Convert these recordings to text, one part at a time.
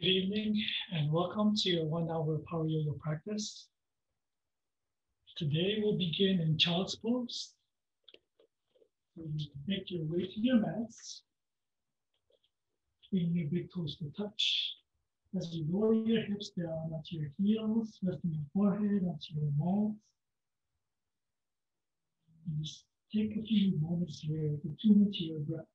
Good evening and welcome to your one hour power yoga practice. Today we'll begin in child's pose. So you make your way to your mats, bring your big toes to touch. As you lower your hips down onto your heels, lifting your forehead onto your. And just take a few moments here to tune into your breath.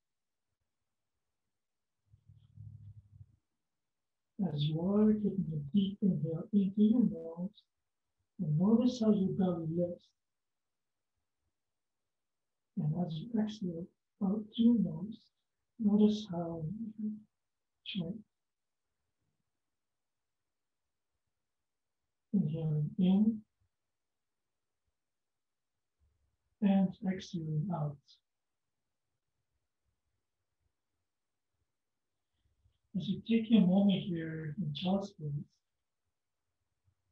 As you are taking a deep inhale into your nose, and notice how your belly lifts. And as you exhale out through your nose, notice how you shrink. Inhaling in and exhaling out. As you take a moment here in child's pose,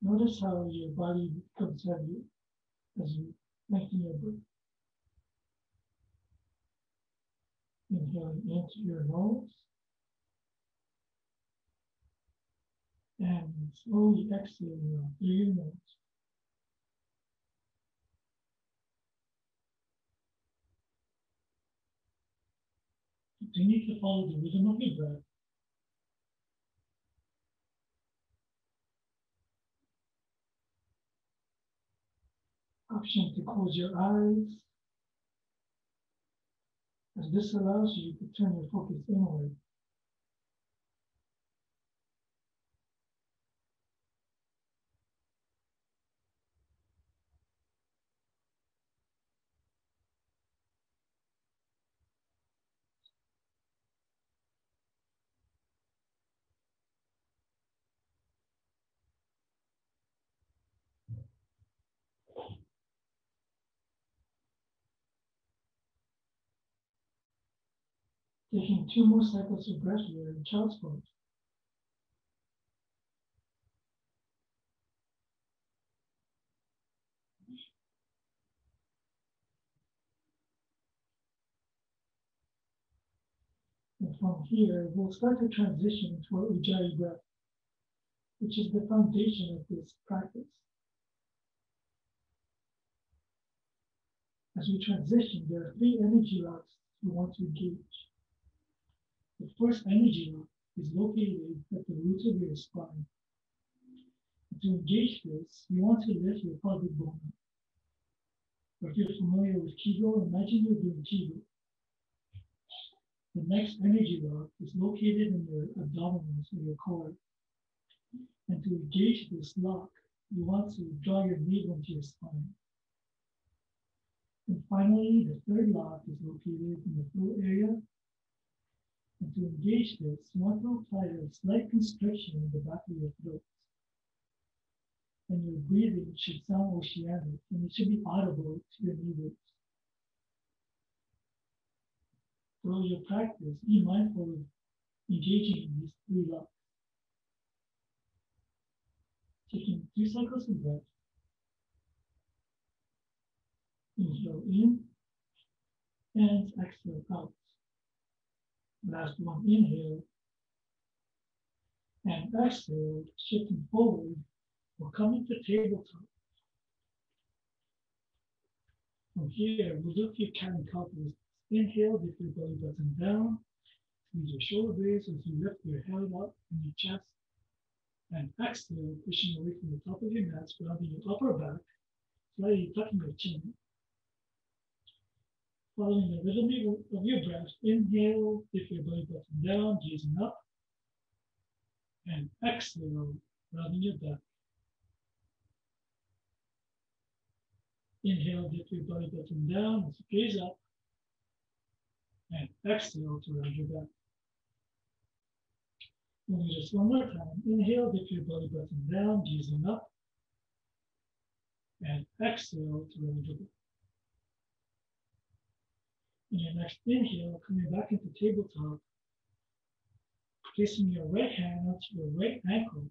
notice how your body becomes heavier as you lengthen your breath. Inhaling into your nose and slowly exhaling out through your nose. Continue to follow the rhythm of your breath option to close your eyes. As this allows you to turn your focus inward. Taking two more cycles of breath here in child's pose. And from here, we'll start to transition to Ujjayi breath, which is the foundation of this practice. As we transition, there are three energy locks we want to engage. The first energy lock is located at the root of your spine. To engage this, you want to lift your pelvic bone. If you're familiar with Kegel, imagine you're doing Kegel. The next energy lock is located in your abdominals or your core. And to engage this lock, you want to draw your navel into your spine. And finally, the third lock is located in the throat area and to engage this, want to apply a slight constriction in the back of your throat. And your breathing should sound oceanic and it should be audible to your neighbors. Throughout your practice, be mindful of engaging in these three locks. Taking two cycles of breath. Inhale in and exhale out. Last one, inhale. And exhale, shifting forward. We're coming to tabletop. From here, we look and cow pose. Inhale, dip your belly button down. Squeeze your shoulder blades as you lift your head up in your chest. And exhale, pushing away from the top of your mat, grounding your upper back, slightly tucking your chin following the rhythm of your breath. Inhale, lift your belly button down, gazing up. And exhale, rubbing your back. Inhale, lift your belly button down as you gaze up. And exhale to round your back. And just one more time. Inhale, lift your belly button down, gazing up. And exhale to round your back. In your next inhale, coming back into tabletop, placing your right hand onto your right ankle.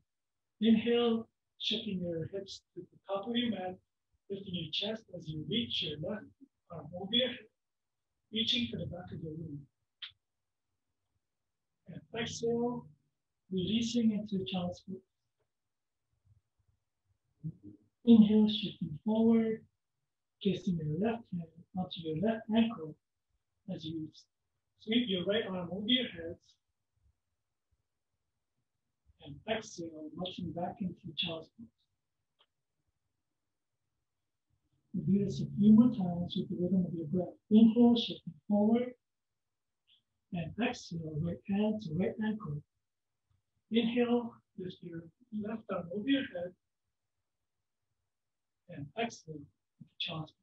Inhale, shifting your hips to the top of your mat, lifting your chest as you reach your left arm over your head, reaching for the back of the room. And exhale, releasing into child's pose. Inhale, shifting forward, placing your left hand onto your left ankle as you sweep your right arm over your head. And exhale, motion back into child's pose. We'll do this a few more times with the rhythm of your breath. Inhale, shifting forward. And exhale, right hand to right ankle. Inhale, lift your left arm over your head. And exhale child's pose.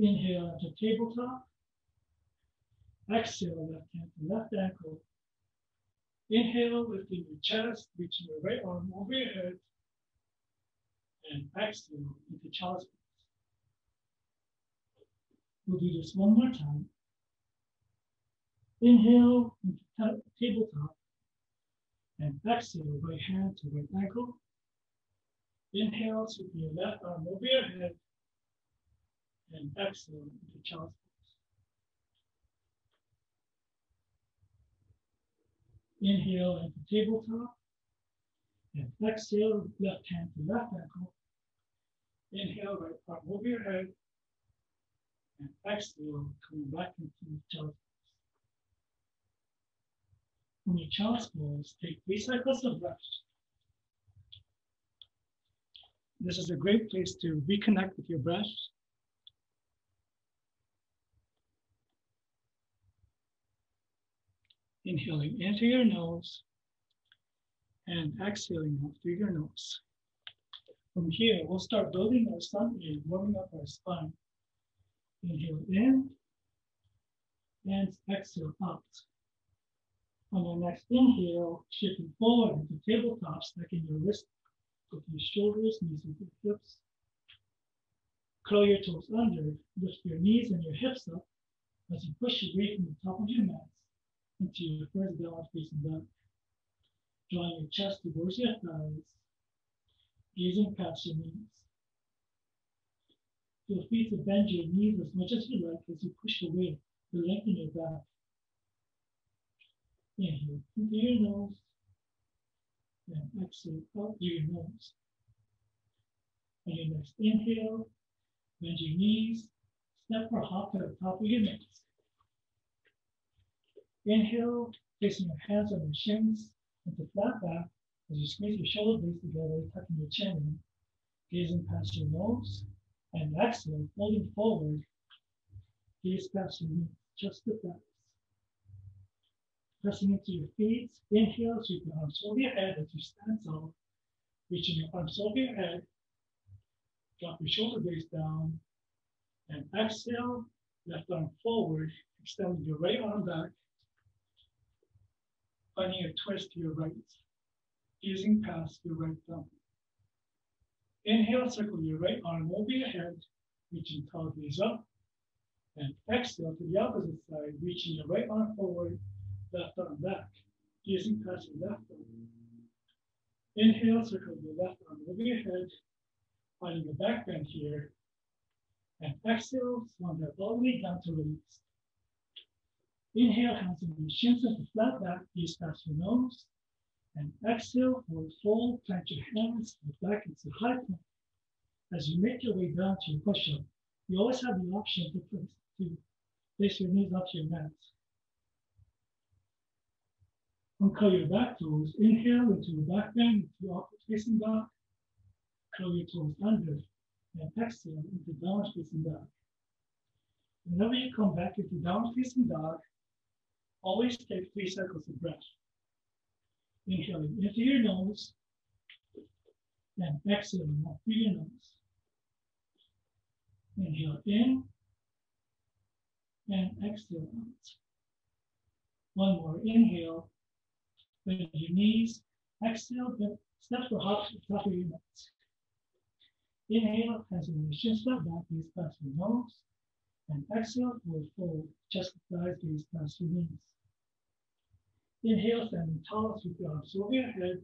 Inhale into tabletop. Exhale, left hand to left ankle. Inhale, lifting your chest, reaching your right arm over your head and exhale into child's pose. We'll do this one more time. Inhale into tabletop and exhale right hand to right ankle. Inhale, sweep your left arm over your head and exhale into child's pose. Inhale into tabletop and exhale left hand to left ankle. Inhale, right arm over your head. And exhale, coming back into child's pose. From your child's pose, take three cycles of breath. This is a great place to reconnect with your breath. Inhaling into your nose and exhaling out through your nose. From here, we'll start building our sun in, warming up our spine. Inhale in and exhale out. On your next inhale, shifting forward into tabletop, stacking your wrists with your shoulders, knees your hips. Curl your toes under, lift your knees and your hips up as you push away from the top of your mat into your first downward facing dog. Drawing your chest towards your thighs, gazing past your knees. Feel free to bend your knees as much as you like as you push away to lengthen your back. Inhale through your nose, and exhale out through your nose. On your next inhale, bend your knees, step or hop to the top of your knees. Inhale, placing your hands on your shins into flat back as you squeeze your shoulder blades together, tucking your chin in, gazing past your nose, and exhale, folding forward, gaze past your knees, just the thighs. Pressing into your feet, inhale, sweep your arms over your head as you stand tall, reaching your arms over your head, drop your shoulder blades down, and exhale, left arm forward, extending your right arm back, finding a twist to your right, using past your right thumb. Inhale, circle your right arm over your head, reaching tall gaze up. And exhale to the opposite side, reaching your right arm forward, left arm back, using past your left arm. Inhale, circle your left arm over your head, finding a back bend here. And exhale, swan that all the way down to release. Inhale, hands in your shins into flat back, gaze past your nose. And exhale, forward fold, plant your hands back into high plank. As you make your way down to your push-up, you always have the option to place, to place your knees up to your mat. Uncurl your back toes. Inhale into the back bend, into upward facing dog. Curl your toes under and exhale into downward facing dog. Whenever you come back into downward facing dog, always take three cycles of breath. Inhaling into your nose and exhaling out through your nose. Inhale in and exhale out. One more inhale. Bend your knees. Exhale, step or hop to the top of your nose. Inhale, hands on your shin, step back, gaze past your nose. And exhale, forward fold, past your knees. Inhale, standing tall, sweep your arms over your head.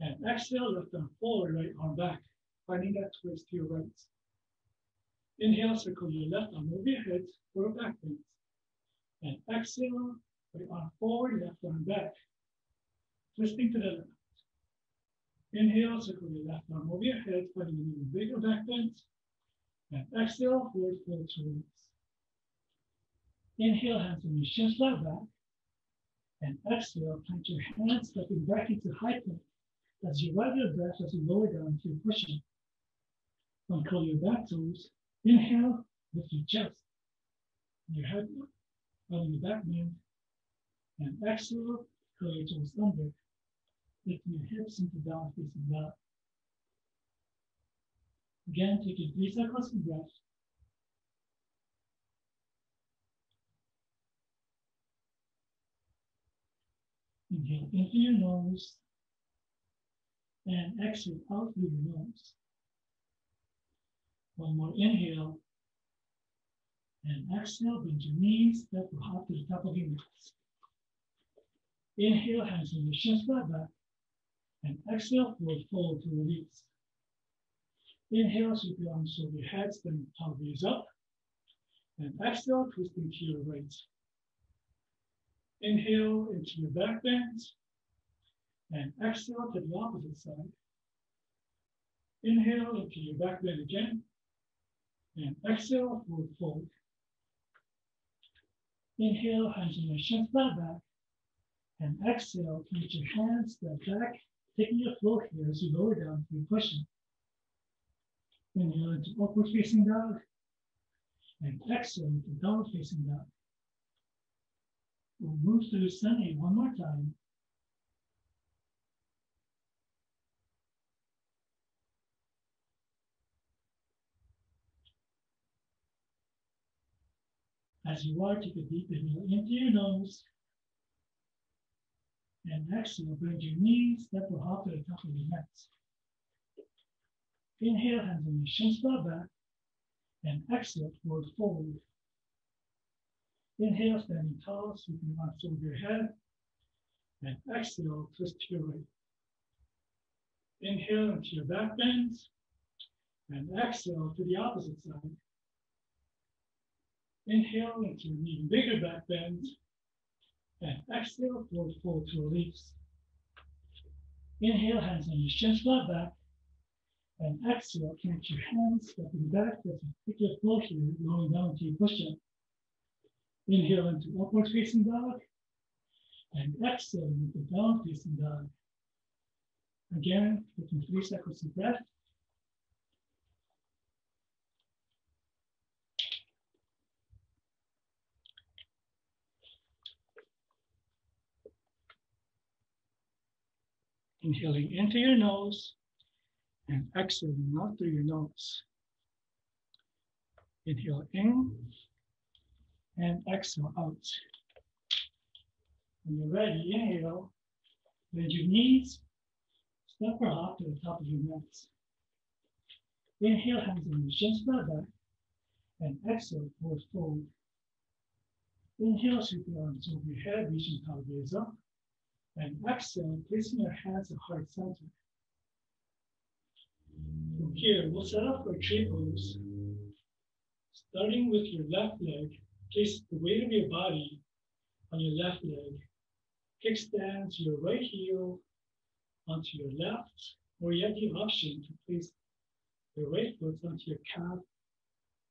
And exhale, lift them forward, right arm back, finding that twist to your right. Inhale, circle your left arm over your head for a back bend. And exhale, right arm forward, left arm back. Twisting to the left. Inhale, circle your left arm over your head, finding an even bigger back bend. And exhale, forward fold to. Inhale, hands on your chest, flat back. And exhale, plant your hands, stepping back into high plank. As you ride your breath, as you lower down to pushing. Uncurl your back toes. Inhale, lift your chest. Your head up, on your back knee. And exhale, curl your toes under. Lifting your hips into down facing dog. Again, take a three cycles of breath. Inhale into your nose and exhale out through your nose. One more inhale and exhale, bend your knees, step or hop to the top of your knees. Inhale, hands on your chest, flat back, and exhale, forward fold to release. Inhale, sweep your arms over your head, top gaze up, and exhale, twisting to your right. Inhale into your back bend, and exhale to the opposite side. Inhale into your back bend again, and exhale, forward fold. Inhale, hands on your chest, flat back, and exhale, put your hands step back, taking your flow here as you lower down to your pushing. Inhale into upward facing dog, and exhale into downward facing dog. We'll move through sunny one more time. As you are, take a deep inhale into your nose. And exhale, bring your knees, step or hop to the top of your neck. Inhale, hands on your shins flat back. And exhale, forward fold. Inhale, standing tall, sweeping arms over your head. And exhale, twist to your right. Inhale into your back bend. And exhale to the opposite side. Inhale into an even bigger back bend. And exhale, forward fold to release. Inhale, hands on your shins flat back. And exhale, connect your hands, stepping back you pick your flow here, going down to your push-up. Inhale into upward facing dog. And exhale into down facing dog. Again, taking three seconds of breath. Inhaling into your nose and exhaling out through your nose. Inhale in and exhale out. When you're ready, inhale, bend your knees, step or hop to the top of your neck. Inhale, hands on your shins flat back, and exhale, forward fold. Inhale, sweep your arms over your head, reaching top gaze up. And exhale, placing your hands at heart center. Here, we'll set up for tree pose. Starting with your left leg, place the weight of your body on your left leg. Kickstands your right heel onto your left, or you have the option to place your right foot onto your calf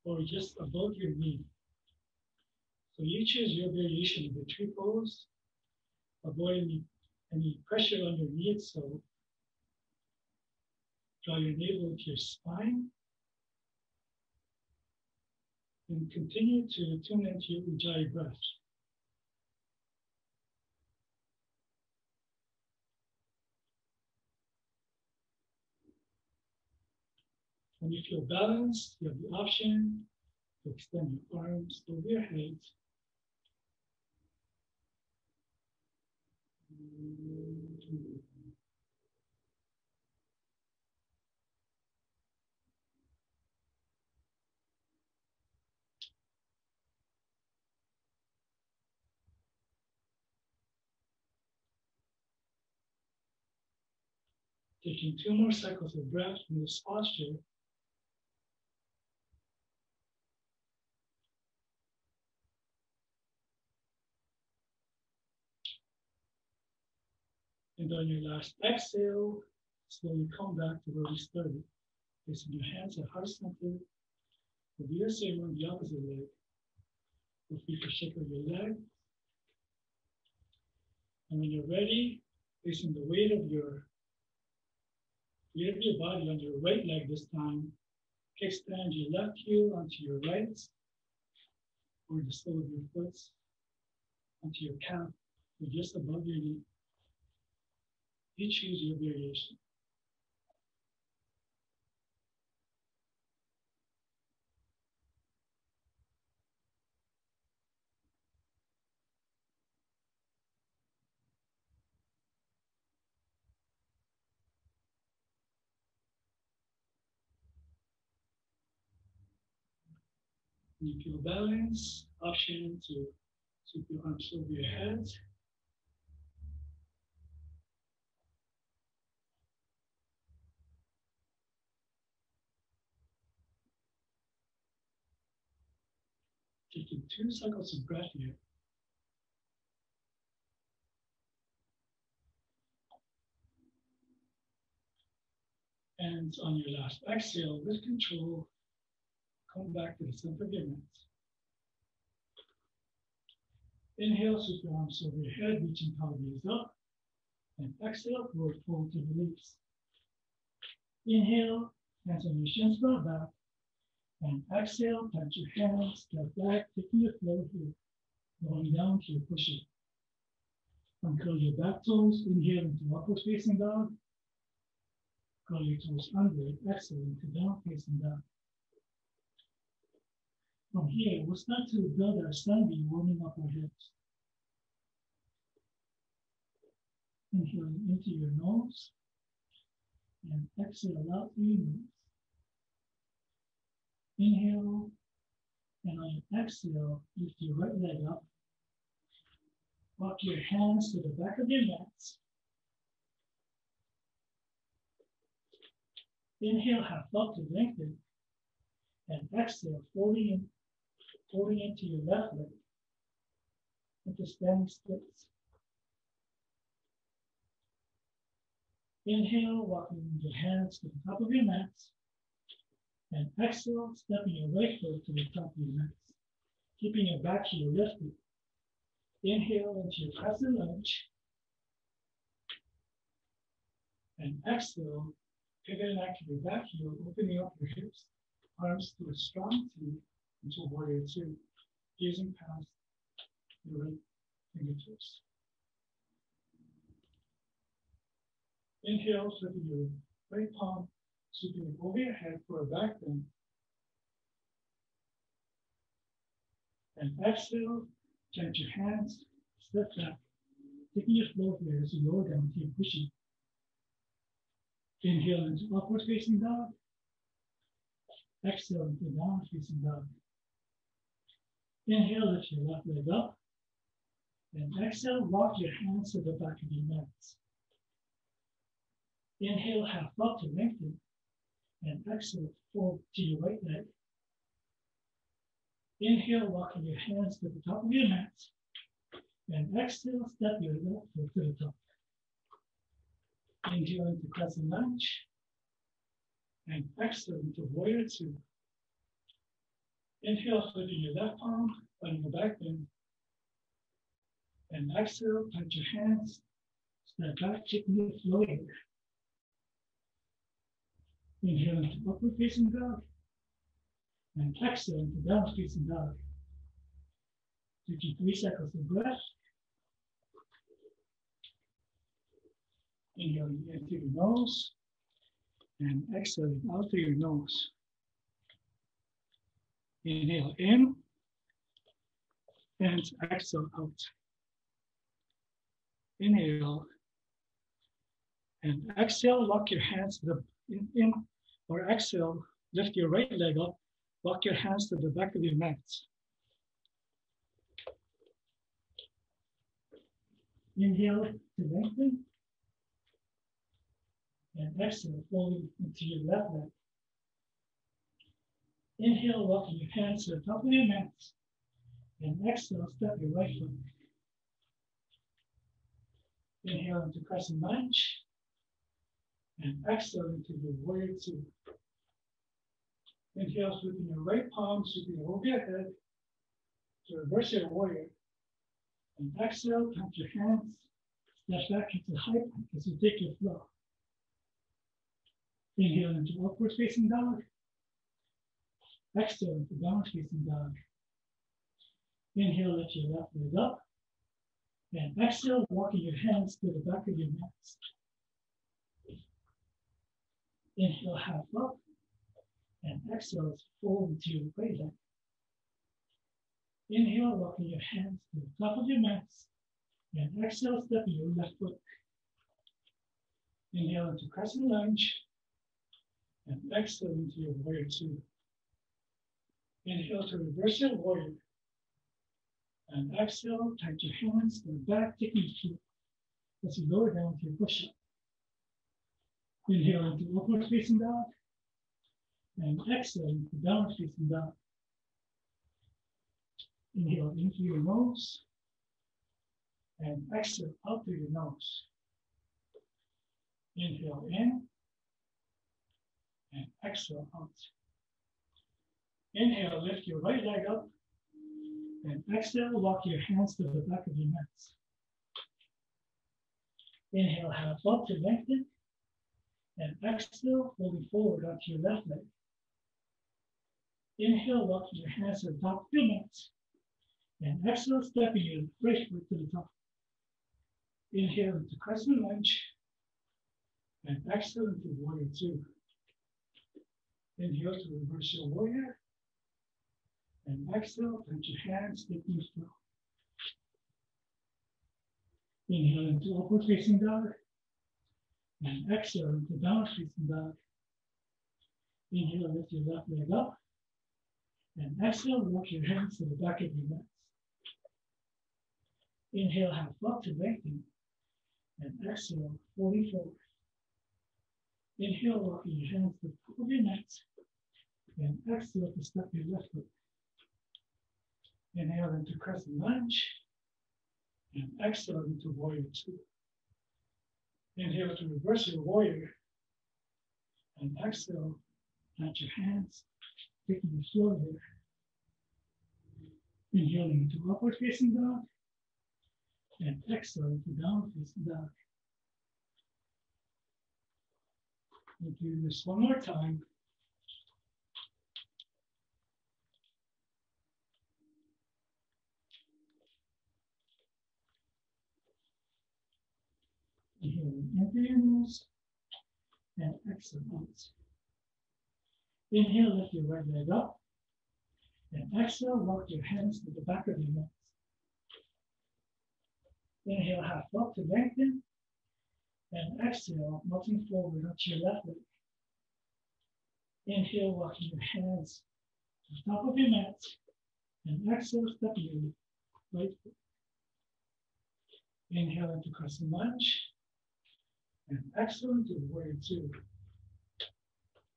or just above your knee. So you choose your variation of the tree pose. Avoid any any pressure on your knee itself. Navel to your spine. And continue to tune into your Ujjayi breath. When you feel balanced, you have the option to extend your arms over your head taking two more cycles of breath from this posture, And on your last exhale, slowly come back to where we started, placing your hands at heart center, The your same on the opposite leg. Your feet can shake of your leg. And when you're ready, placing the weight of your weight of your body on your right leg this time. Extend your left heel onto your right, or the sole of your foot onto your calf, or just above your knee. You choose your variation. If you balance, option to keep your arms over your head. Taking two cycles of breath here. And on your last exhale, with control, come back to the center of mat. Inhale, your arms over your head, reaching pelvis up. And exhale, forward fold to release. Inhale, hands on your shins, brought back. And exhale, touch your hands, step back, taking your flow here. Going down to your push-up. Uncurl your back toes, inhale into upward facing dog. Curl your toes under, exhale into down facing dog. From here, we'll start to build our standing, warming up our hips. Inhaling into your nose and exhale out through your nose. Inhale, and on your exhale, lift your right leg up. Walk your hands to the back of your necks. Inhale, half up to lengthen. And exhale, folding in folding into your left leg into standing splits. Inhale, walking your hands to the top of your mats. And exhale, stepping your right foot to the top of your mats. Keeping your back heel lifted. Inhale into your crescent lunge. And exhale, pivoting back to your back heel, opening up your hips, arms to a strong T into warrior two, gazing past your right fingertips. Inhale, flipping your right palm, sweeping over your head for a back bend. And exhale, plant your hands, step back, taking your flow here as you lower down to your pushing. Inhale into upward facing dog. Exhale into down facing dog. Inhale, lift your left leg up. And exhale, walk your hands to the back of your legs. Inhale, half up to lengthen. And exhale, fold to your right leg. Inhale, walking your hands to the top of your mat. And exhale, step your left foot to the top. Inhale into crescent lunge. And exhale into warrior two. Inhale, flipping your left palm, on your back bend. And exhale, touch your hands, step back, taking the flow here. Inhale into upward facing dog. And exhale into down facing dog. Taking three cycles of breath. Inhale in through your nose and exhale out through your nose. Inhale in and exhale out. Inhale and exhale, lock your hands to the in, in or exhale, lift your right leg up, lock your hands to the back of your mat. Inhale to lengthen. And exhale, folding into your left leg. Inhale, walking your hands to the top of your mat. And exhale, step your right foot. Inhale into crescent lunge. And exhale into the warrior two. Inhale, sweeping your right palm, sweeping over your head to reverse your warrior. And exhale, touch your hands, step back into high plank as you take your flow. Inhale into upward facing dog. Exhale into downward facing dog. Inhale, lift your left leg up. And exhale, walking your hands to the back of your mat. Inhale, half up. And exhale, fold to your right leg. Inhale, walking your hands to the top of your mat. And exhale, stepping your left foot. Inhale into crescent lunge. And exhale into your warrior two. Inhale to reverse your warrior. And exhale, tight your hands to the back, taking your feet as you lower down to your push-up. Inhale into upward facing dog. And exhale into downward facing dog. Inhale into your nose. And exhale out through your nose. Inhale in. And exhale out. Inhale, lift your right leg up. And exhale, walk your hands to the back of your mat. Inhale, half up to lengthen. And exhale, moving forward onto your left leg. Inhale, walk your hands to the top of your mat. And exhale, stepping your right foot to the top. Inhale into crescent lunge. And exhale into warrior two. Inhale to reverse your warrior. And exhale, put your hands, your flow. Inhale into upward facing dog. And exhale into downward facing dog. Inhale, lift your left leg up. And exhale, walk your hands to the back of your mat. Inhale, half up to lengthen. And exhale, folding forward. Inhale, walking your hands to the top of your mat. And exhale to step your left foot. Inhale into crescent lunge. And exhale into warrior two. Inhale to reverse your warrior. And exhale, plant your hands, taking the floor here. Inhaling into upward facing dog. And exhale into downward facing dog. We'll do this one more time. Your nose and exhale. Inhale, lift your right leg up. And exhale, walk your hands to the back of your mat. Inhale, half up to lengthen. And exhale, looking forward onto your left leg. Inhale, walking your hands to the top of your mat. And exhale, stepping your right foot. Inhale into crescent lunge. And exhale into warrior two.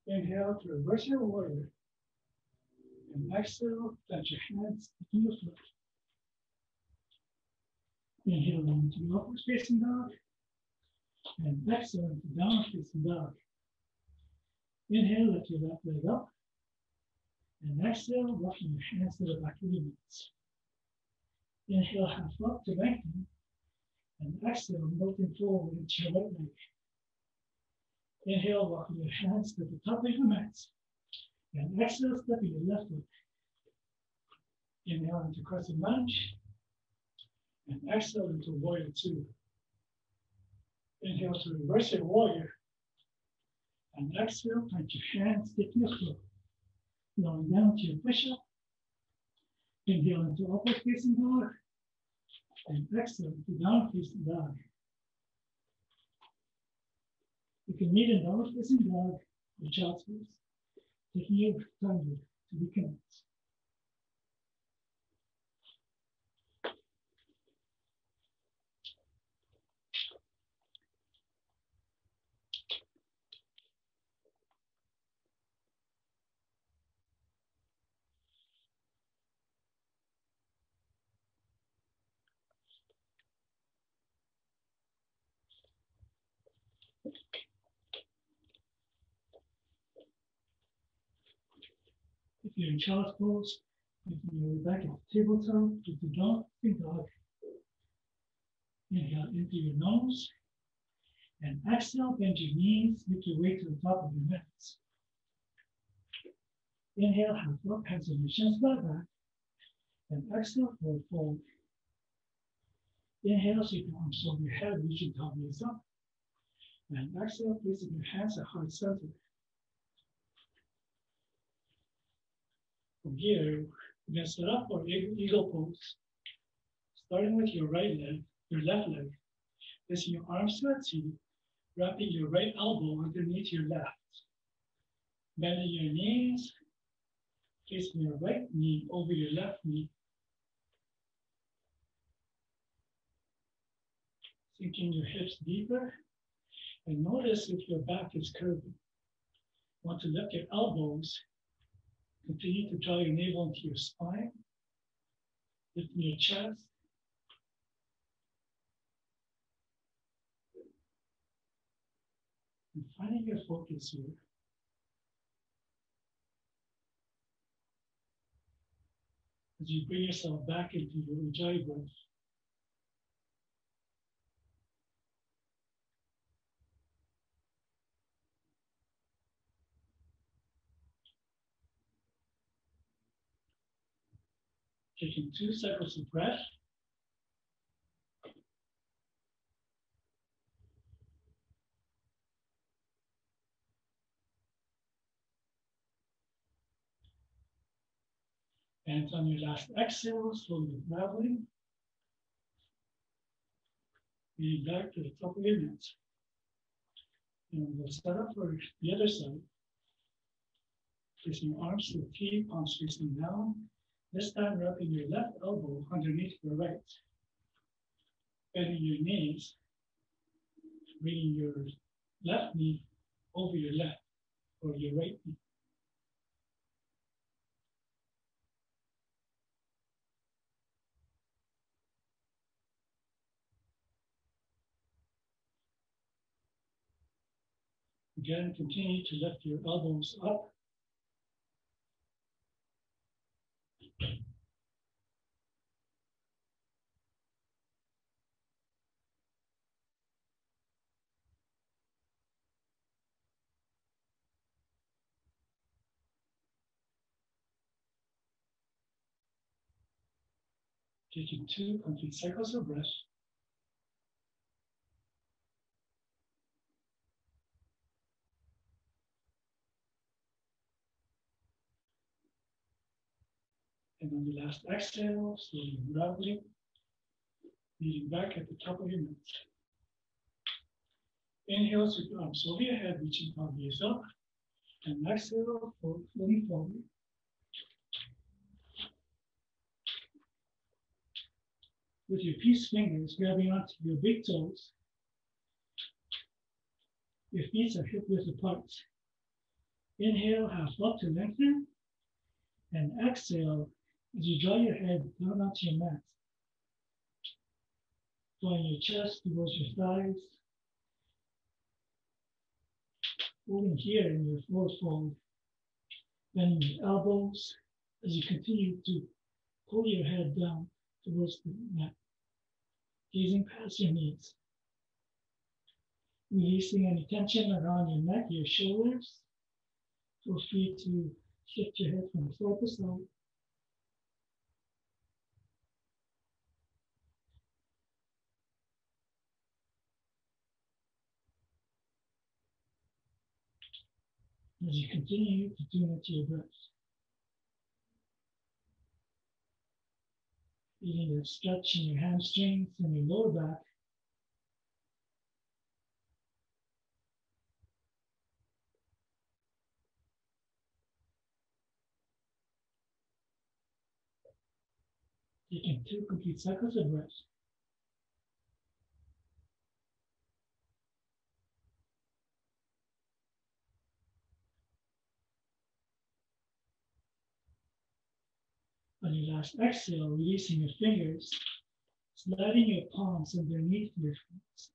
Inhale to reverse your warrior. And exhale, touch your hands to your foot. Inhale into upward facing dog. And exhale into downward facing dog. Inhale, lift your left leg up. And exhale, walking your hands to the back of your knees. Inhale, half up to lengthen. And exhale, looking forward into your right leg. Inhale, walking your hands to the top of your mat. And exhale, stepping your left foot. Inhale into crescent lunge. And exhale into warrior two. Inhale to reverse your warrior. And exhale, plant your hands, take your flow. Going down to your push-up. Inhale into upward facing dog. And exhale to down facing dog. You can meet in downward facing dog or child's pose, taking your time to reconnect. In child's pose, if you're back at the tabletop, you don't, think of Inhale into your nose and exhale, bend your knees, make your way to the top of your mat. Inhale, half up, hands on your chest, flat back. And exhale, forward fold. Inhale, shake your arms over your head, reaching top knees up. And exhale, placing your hands at heart center. From here, we're going to set up for eagle pose. Starting with your right leg, your left leg, placing your arms to a T, wrapping your right elbow underneath your left. Bending your knees, placing your right knee over your left knee. Sinking your hips deeper. And notice if your back is curving. Want to lift your elbows. Continue to draw your navel into your spine. Lifting your chest. And finding your focus here. As you bring yourself back into your Ujjayi breath. Taking two cycles of breath. And on your last exhale, slowly unraveling. Leaning back to the top of your mat. And we'll set up for the other side. Placing arms to the feet, palms facing down. This time wrapping your left elbow underneath your right. Bending your knees, bringing your left knee over your left or your right knee. Again, continue to lift your elbows up. Taking two complete cycles of breath. On the last exhale, slowly unraveling, leading back at the top of your mat. Inhale, sweep your arms over your head, reaching gaze up. And exhale, fully forward. With your peace fingers grabbing onto your big toes, your feet are hip width apart. Inhale, half up to lengthen. And exhale, you draw your head down onto your mat, drawing your chest towards your thighs, holding here in your forward fold, bending your elbows as you continue to pull your head down towards the mat, gazing past your knees, releasing any tension around your neck, your shoulders. Feel free to shift your head from side to side. As you continue to tune into your breath. Feeling a stretch in your hamstrings and your lower back. Taking two complete cycles of breath. On your last exhale, releasing your fingers, sliding your palms underneath your feet.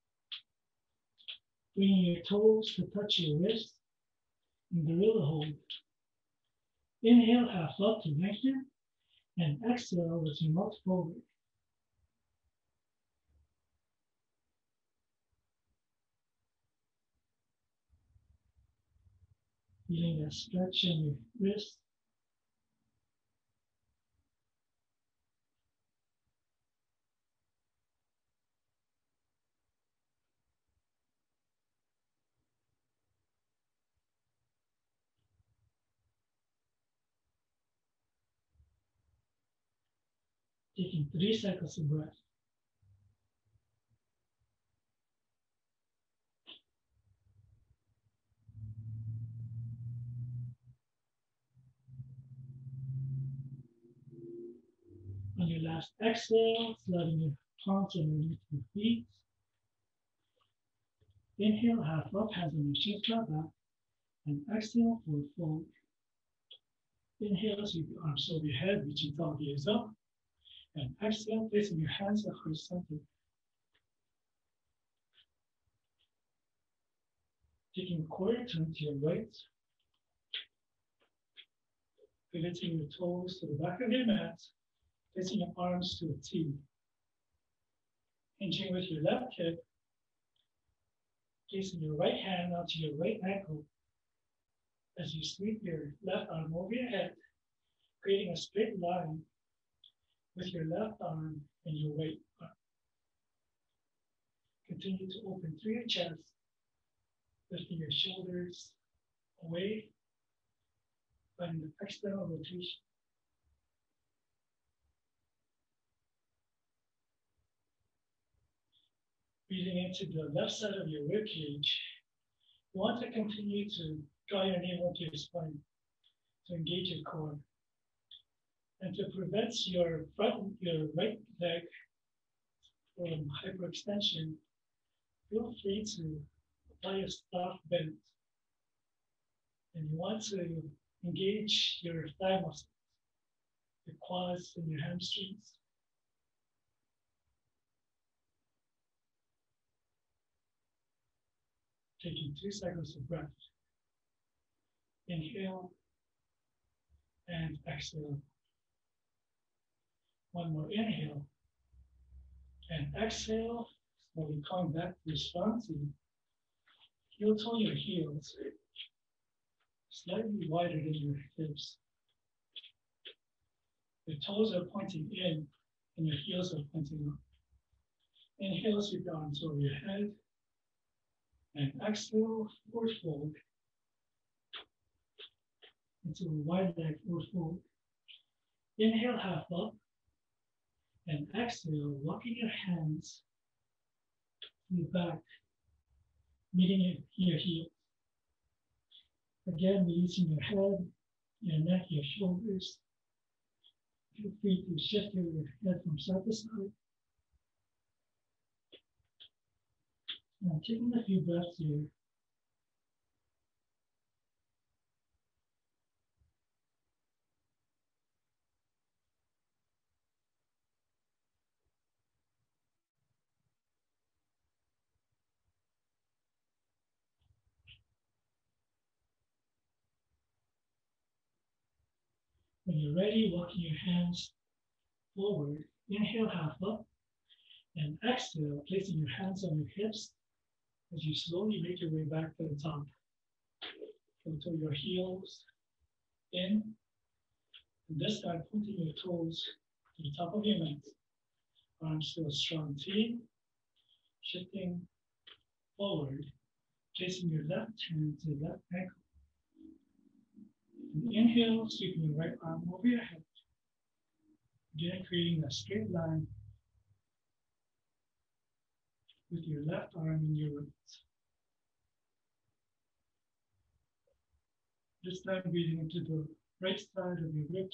Bringing your toes to touch your wrist in gorilla hold. Inhale, half up to lengthen, and exhale as you melt forward. Feeling that stretch in your wrist. Taking three cycles of breath. On your last exhale, sliding your palms underneath your feet. Inhale, half up, hands on your chest, flat back. And exhale, forward fold. Inhale, sweep your arms over your head, reaching top gaze up. And exhale, placing your hands center. Taking a quarter turn to your right. Pivoting your toes to the back of your mat. Placing your arms to a T. Hinging with your left hip. Placing your right hand onto your right ankle. As you sweep your left arm over your head, creating a straight line with your left arm and your right arm. Continue to open through your chest, lifting your shoulders away, finding the external rotation. Breathing into the left side of your rib cage, you want to continue to draw your navel to your spine to engage your core and to prevent your front, your right leg from hyperextension, feel free to apply a soft bend. And you want to engage your thigh muscles, your quads and your hamstrings. Taking two cycles of breath. Inhale and exhale. One more inhale and exhale. Slowly come back to responsive. Heel toe your heels slightly wider than your hips. Your toes are pointing in and your heels are pointing up. Inhale, sweep your arms over your head. And exhale, forward fold into a wide leg forward fold. Inhale, half up. And exhale, walking your hands to the back, meeting your heels. Again, releasing your head, your neck, your shoulders. Feel free to shift your head from side to side. Taking a few breaths here. When you're ready, walking your hands forward, inhale half up, and exhale, placing your hands on your hips as you slowly make your way back to the top. Until your heels in, and this time pointing your toes to the top of your mat. Arms to a strong T, shifting forward, placing your left hand to the left ankle. Inhale, sweeping your right arm over your head. Again, creating a straight line with your left arm and your right. This time breathing into the right side of your rib.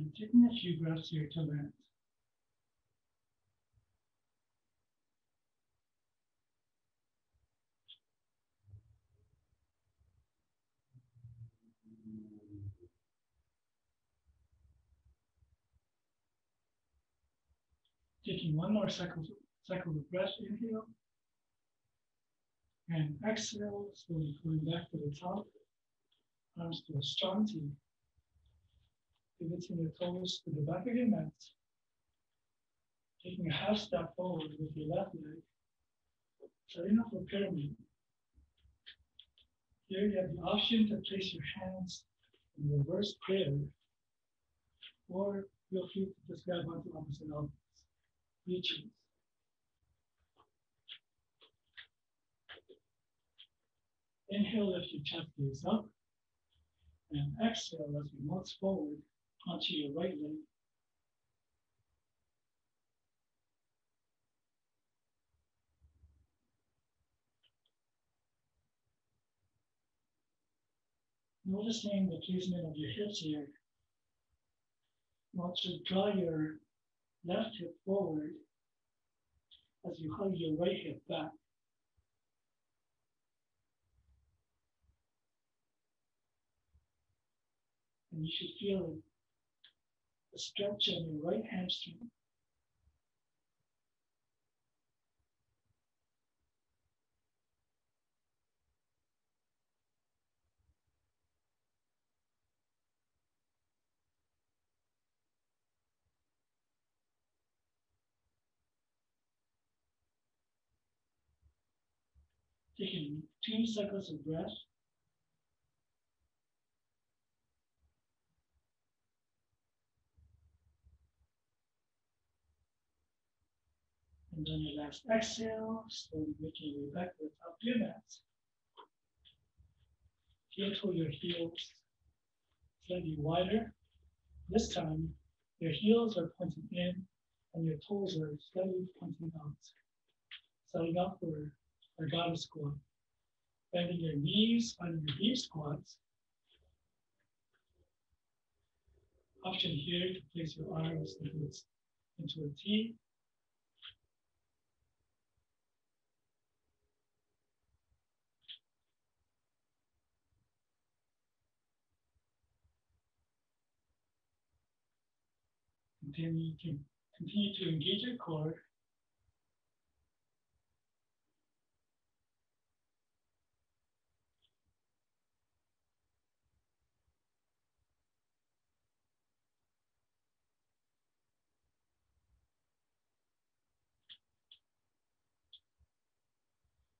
Antigonus here to land. Taking one more cycle, cycle of breath, inhale. And exhale, slowly coming back to the top. Arms to the strong team. Pivoting your toes to the back of your mat. Taking a half step forward with your left leg. Setting up a pyramid. Here you have the option to place your hands in reverse prayer, or feel free to just grab onto opposite elbows. You. Inhale, lift your chest gaze up. And exhale as we march forward onto your right leg. Noticing the placement of your hips here. You want to draw your left hip forward as you hug your right hip back. And you should feel a stretch in your right hamstring. Taking two cycles of breath. And then your last exhale, slowly making your way back to the top of your mat. Heel your heels slightly wider. This time, your heels are pointing in and your toes are slightly pointing out. Setting up for our goddess squat. Bending your knees on your deep squats. Option here to place your arms into a T Continue to, continue to engage your core.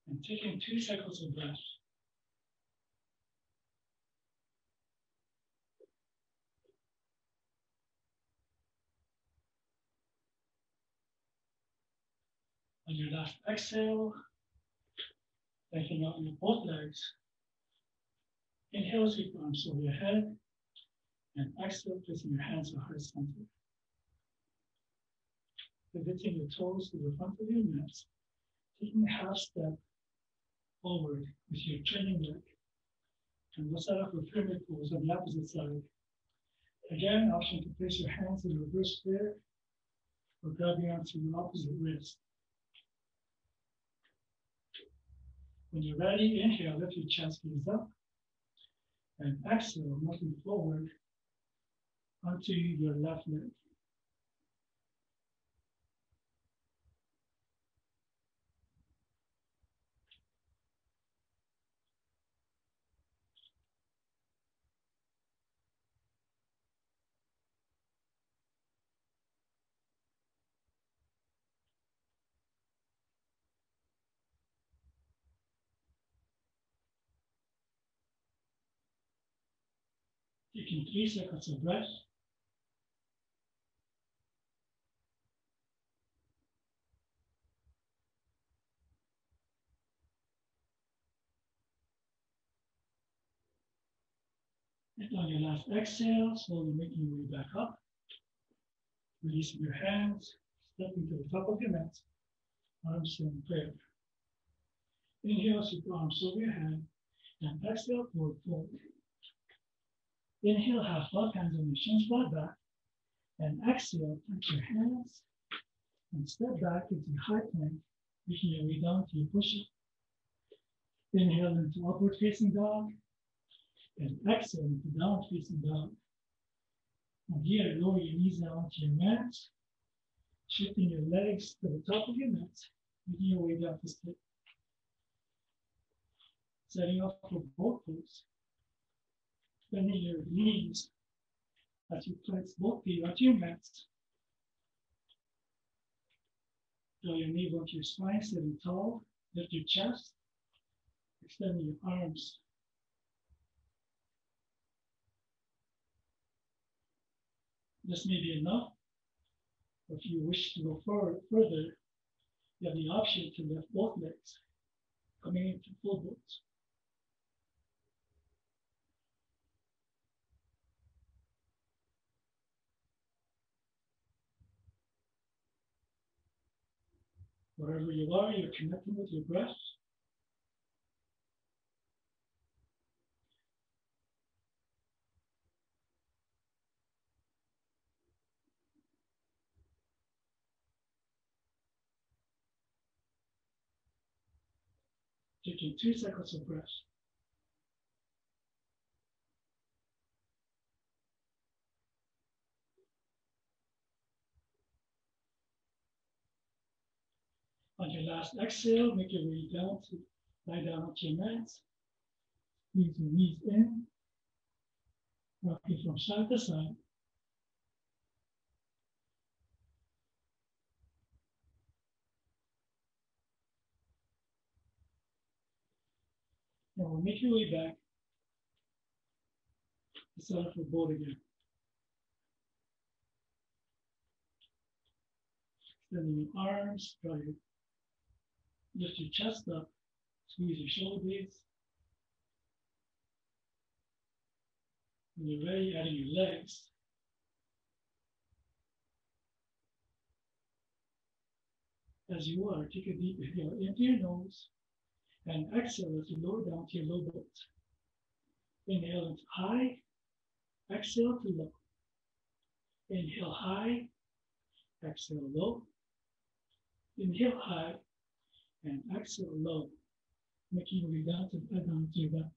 And taking two cycles of breath. Last exhale, lengthening out your both legs. Inhale, sweep arms over your head. And exhale, placing your hands on heart center. Pivoting your toes to the front of your mat. Taking a half step forward with your turning leg. And we'll set up a pyramid pose on the opposite side. Again, option to place your hands in reverse prayer or grabbing onto your opposite wrist. When you're ready, inhale, lift your chest gaze up. And exhale, moving forward onto your left leg. Taking three seconds of breath. And on your last exhale, slowly making your way back up. Releasing your hands, stepping to the top of your mat, arms in prayer. Inhale, sweep your arms over your head, and exhale, forward. Inhale, half love, hands on your shins, flat back. And exhale, touch your hands and step back into high plank, making your way down to your push-up. Inhale into upward facing dog. And exhale into down facing dog. And here, lower your knees down to your mat. Shifting your legs to the top of your mat, making your way down to sit. Setting up for boat pose. Knees as you place both feet onto your mat. Draw your knee onto your spine, sitting tall. Lift your chest. Extending your arms. This may be enough. If you wish to go forward further, you have the option to lift both legs, coming into full boat. Wherever you are, you're connecting with your breath. Taking two cycles of breath. Last exhale, make your way down to lie down on your mat. Squeeze your knees in, rocking from side to side. And we'll make your way back set up for boat again. Extending your arms, draw your lift your chest up, squeeze your shoulder blades. When you're ready, adding your legs. As you are, take a deep inhale into your nose and exhale as you lower down to your low boat. Inhale into high, exhale to low. Inhale high, exhale low. Inhale high, and making down to, uh, down to your back.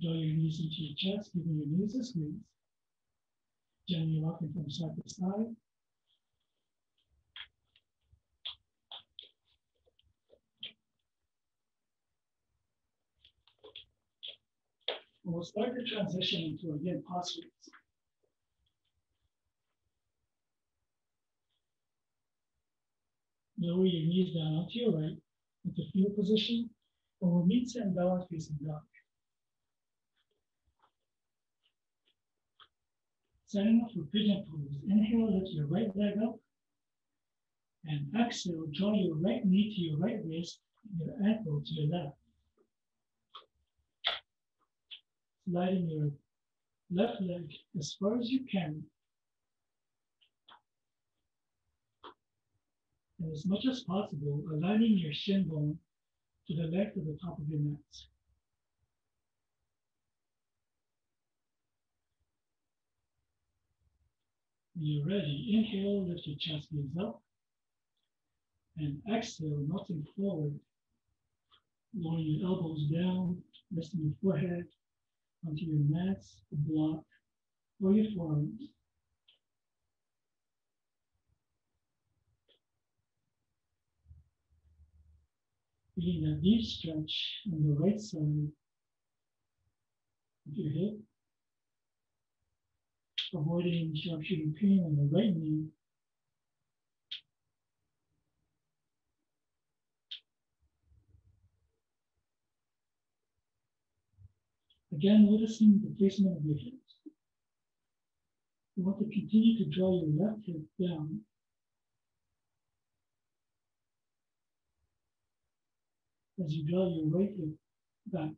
Draw your knees into your chest, giving your knees a squeeze. Gently rocking from side to side. We'll start the transition into again postures. Lower your knees down onto your right into fetal position, or meet and balance facing dog. Setting up for pigeon pose. Inhale, lift your right leg up. And exhale, draw your right knee to your right wrist, your ankle to your left. Sliding your left leg as far as you can and as much as possible, aligning your shin bone to the left of the top of your mat. When you're ready, inhale, lift your chest gaze up. And exhale, nothing forward. Lowering your elbows down, resting your forehead onto your mats, the block, or your forearms. Feeling a deep stretch on the right side of your hip. Avoiding sharp shooting pain on the right knee. Again, noticing the placement of your hips. You want to continue to draw your left hip down as you draw your hip back.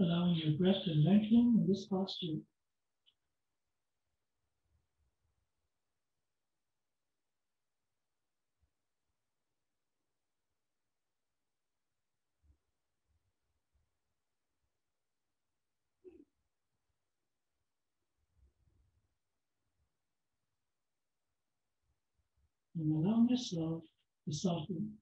Allowing your breath to lengthen in this posture. And allow yourself to soften.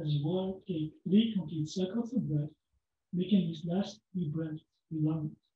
As will take three complete cycles of breath, making these last three breaths the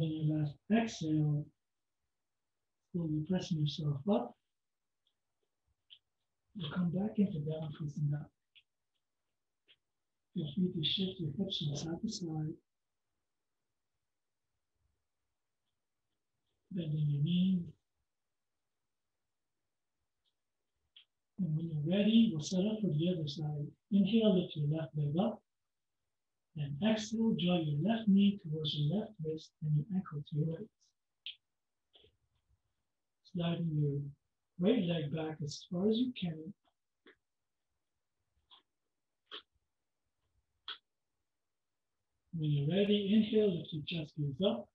then your last exhale, slowly pressing yourself up. You'll come back into down facing dog. Feel free to shift your hips from side to side. Bending your knees. And when you're ready, we'll set up for the other side. Inhale, lift your left leg up. And exhale, draw your left knee towards your left wrist and your ankle to your right. Sliding your right leg back as far as you can. When you're ready, inhale, lift your chest gaze up.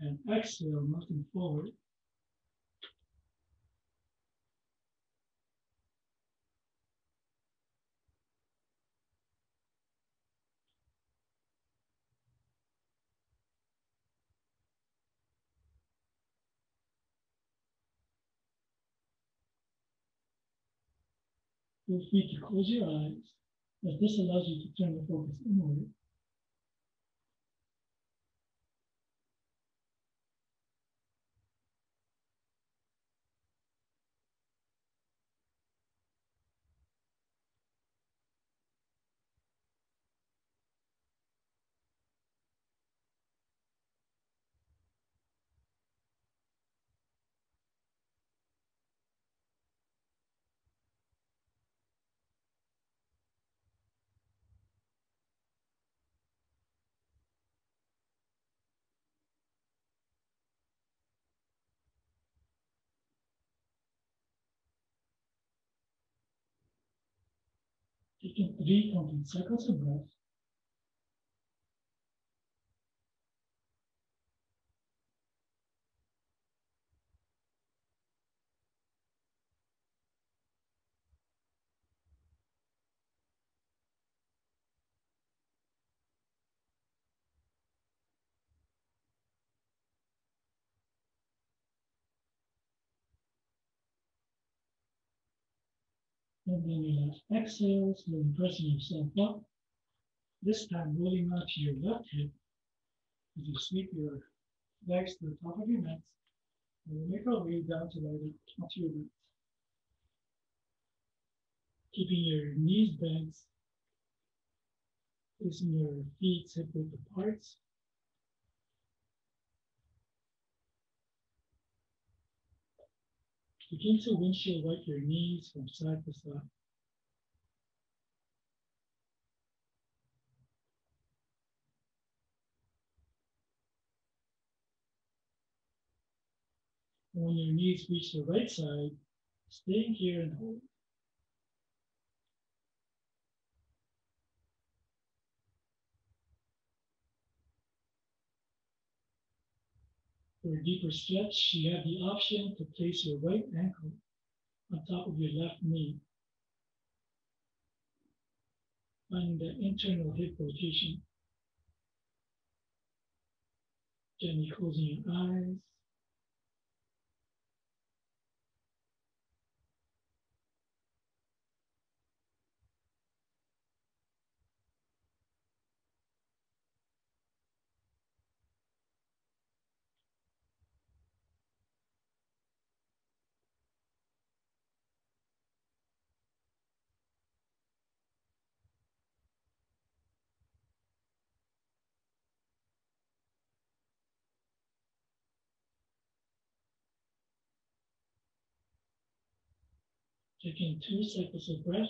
And exhale, looking forward. Feel free to close your eyes, as this allows you to turn the focus inward. Taking three complete cycles of breath. And then your last exhale, pressing yourself up. This time rolling onto your left hip as you sweep your legs to the top of your mat. And we make our way down to the onto your right. Keeping your knees bent, placing your feet hip width apart. Begin to windshield wipe your knees from side to side. When your knees reach the right side, stay here and hold. For a deeper stretch, you have the option to place your right ankle on top of your left knee. Finding the internal hip rotation. Gently closing your eyes. taking two cycles of breath.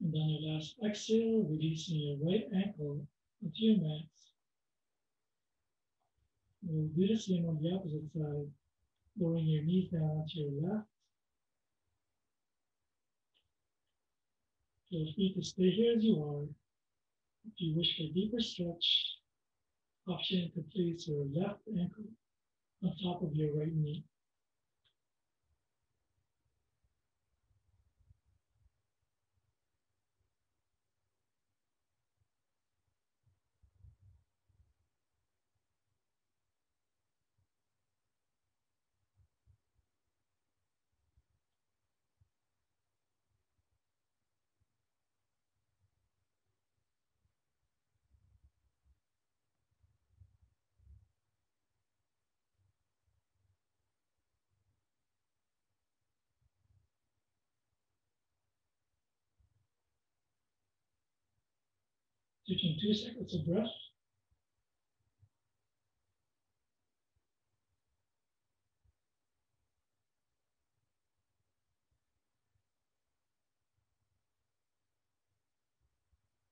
And on your last exhale, releasing your right ankle onto your mat. We'll do the same on the opposite side, lowering your knees down to your left. Feel free to stay here as you are. If you wish for a deeper stretch, option to place your left ankle on top of your right knee. Taking two seconds of breath.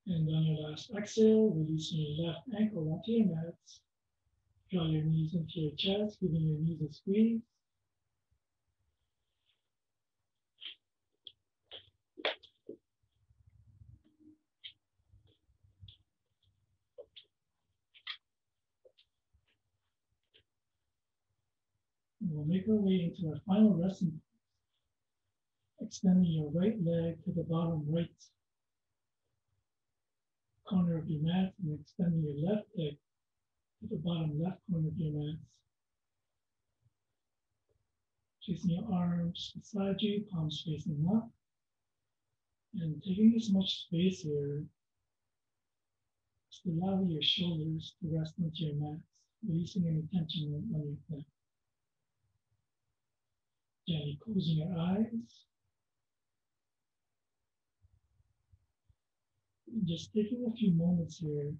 And on your last exhale, releasing your left ankle onto your mat. Draw your knees into your chest, giving your knees a squeeze. We'll make our way into our final resting. Extending your right leg to the bottom right corner of your mat and extending your left leg to the bottom left corner of your mat. Placing your arms beside you, palms facing up. And taking as much space here, to allow your shoulders to rest onto your mat, releasing any tension on your neck. Gently closing your eyes. Just taking a few moments here.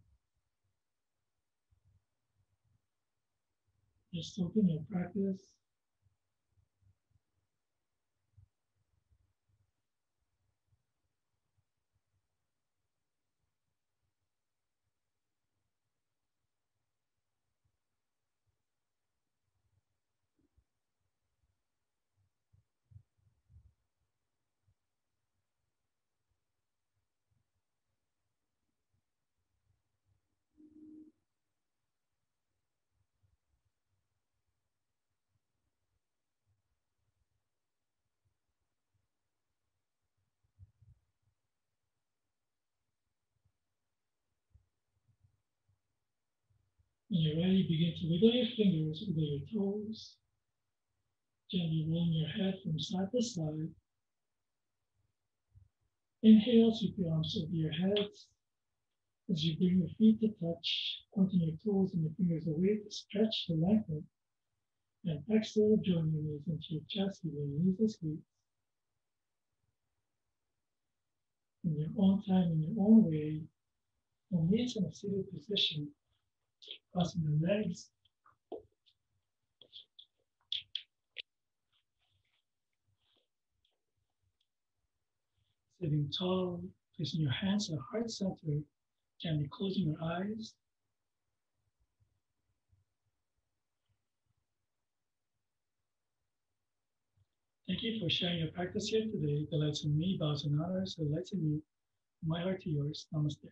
Just soaking your practice. When you're ready, begin to wiggle your fingers, wiggle your toes. Gently rolling your head from side to side. Inhale, sweep your arms over your head. As you bring your feet to touch, pointing your toes and your fingers away to stretch to lengthen. And exhale, join your knees into your chest, giving your knees a squeeze. In your own time, in your own way, from knees in a seated position, crossing the legs. Sitting tall, placing your hands at heart center, gently closing your eyes. Thank you for sharing your practice here today. The lights on me, bows and honors, the lights in you. My heart to yours. Namaste.